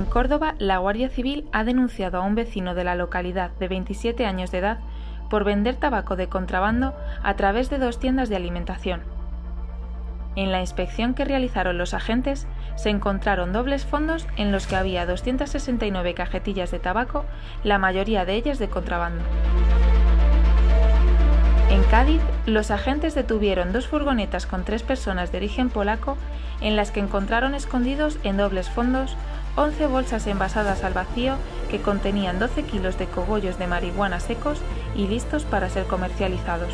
En Córdoba, la Guardia Civil ha denunciado a un vecino de la localidad de 27 años de edad por vender tabaco de contrabando a través de dos tiendas de alimentación. En la inspección que realizaron los agentes se encontraron dobles fondos en los que había 269 cajetillas de tabaco, la mayoría de ellas de contrabando. En Cádiz, los agentes detuvieron dos furgonetas con tres personas de origen polaco en las que encontraron escondidos en dobles fondos 11 bolsas envasadas al vacío que contenían 12 kilos de cogollos de marihuana secos y listos para ser comercializados.